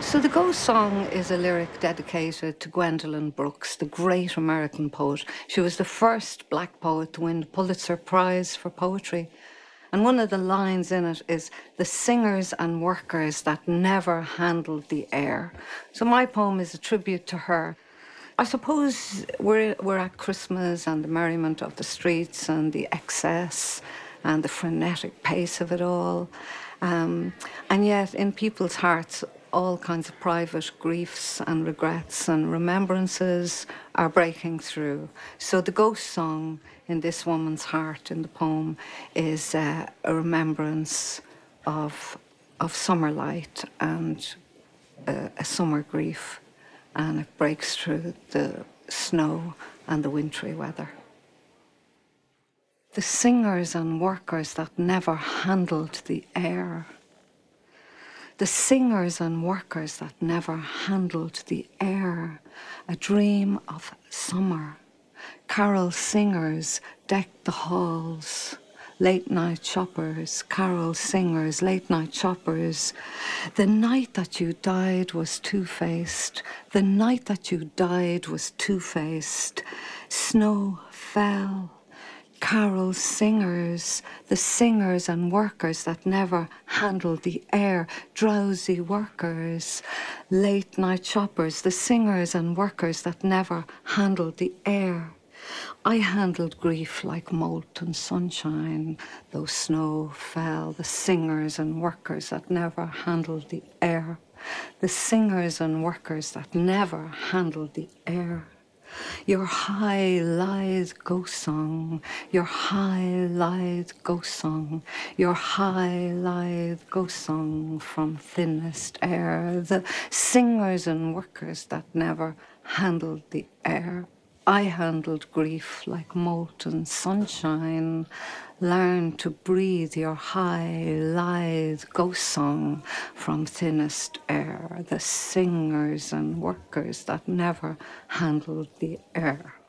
So the Ghost Song is a lyric dedicated to Gwendolyn Brooks, the great American poet. She was the first black poet to win the Pulitzer Prize for poetry. And one of the lines in it is the singers and workers that never handled the air. So my poem is a tribute to her. I suppose we're, we're at Christmas and the merriment of the streets and the excess and the frenetic pace of it all. Um, and yet, in people's hearts, all kinds of private griefs and regrets and remembrances are breaking through. So the ghost song in this woman's heart in the poem is uh, a remembrance of of summer light and uh, a summer grief, and it breaks through the snow and the wintry weather. The singers and workers that never handled the air the singers and workers that never handled the air, a dream of summer. Carol singers decked the halls, late night shoppers, carol singers, late night shoppers. The night that you died was two faced, the night that you died was two faced. Snow fell carol singers, the singers and workers that never handled the air, drowsy workers, late night shoppers, the singers and workers that never handled the air. I handled grief like molten sunshine, though snow fell, the singers and workers that never handled the air, the singers and workers that never handled the air. Your high, lithe ghost song, your high, lithe ghost song, your high, lithe ghost song from thinnest air, the singers and workers that never handled the air. I handled grief like molten sunshine. Learn to breathe your high, lithe ghost song from thinnest air, the singers and workers that never handled the air.